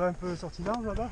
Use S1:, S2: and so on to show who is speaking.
S1: pas un peu sorti large là-bas?